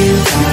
you.